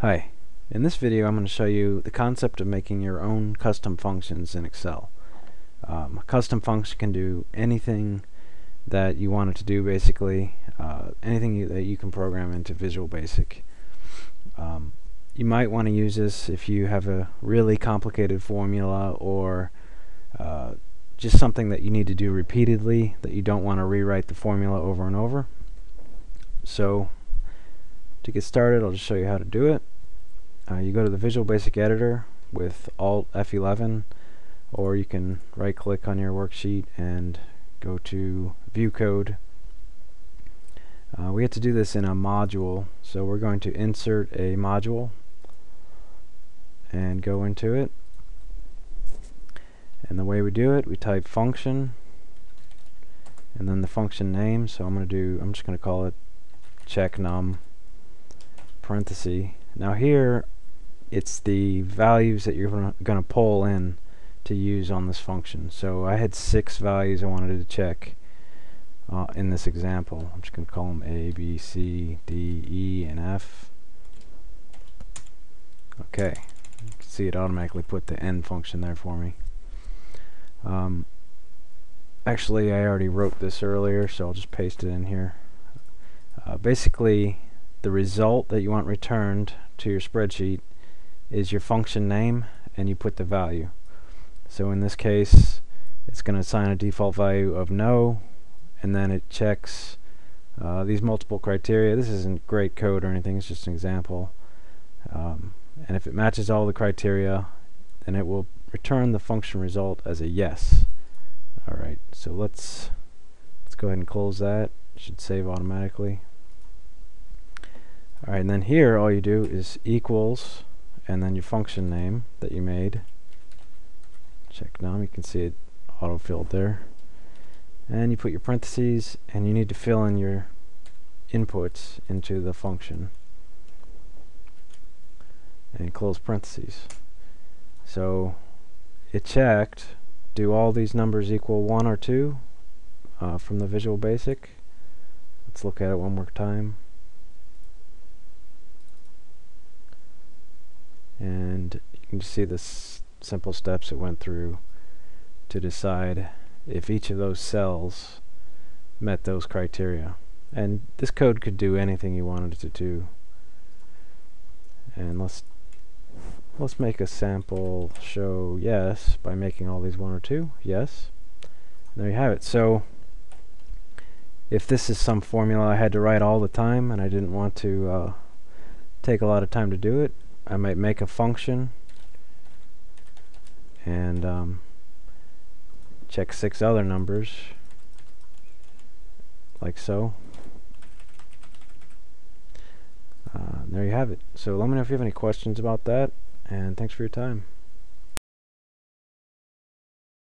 Hi, in this video I'm going to show you the concept of making your own custom functions in Excel. Um, a custom function can do anything that you want it to do basically, uh, anything you, that you can program into Visual Basic. Um, you might want to use this if you have a really complicated formula or uh, just something that you need to do repeatedly that you don't want to rewrite the formula over and over. So to get started, I'll just show you how to do it. Uh, you go to the Visual Basic Editor with Alt F11, or you can right click on your worksheet and go to View Code. Uh, we have to do this in a module, so we're going to insert a module and go into it. And the way we do it, we type function and then the function name. So I'm going to do, I'm just going to call it check num parenthesis. Now here, it's the values that you're going to pull in to use on this function. So I had six values I wanted to check uh, in this example. I'm just going to call them A, B, C, D, E, and F. Okay, you can see it automatically put the end function there for me. Um, actually, I already wrote this earlier, so I'll just paste it in here. Uh, basically, the result that you want returned to your spreadsheet is your function name and you put the value. So in this case it's going to assign a default value of no and then it checks uh, these multiple criteria. This isn't great code or anything, it's just an example. Um, and if it matches all the criteria then it will return the function result as a yes. Alright, so let's let's go ahead and close that. It should save automatically. Alright, and then here all you do is equals and then your function name that you made. Check num, you can see it auto-filled there. And you put your parentheses and you need to fill in your inputs into the function. And close parentheses. So it checked, do all these numbers equal 1 or 2 uh, from the Visual Basic? Let's look at it one more time. And you can see the simple steps it went through to decide if each of those cells met those criteria. And this code could do anything you wanted it to do. And let's let's make a sample show yes by making all these one or two yes. And there you have it. So if this is some formula I had to write all the time and I didn't want to uh, take a lot of time to do it I might make a function and um, check six other numbers like so. Uh, there you have it. So let me know if you have any questions about that and thanks for your time.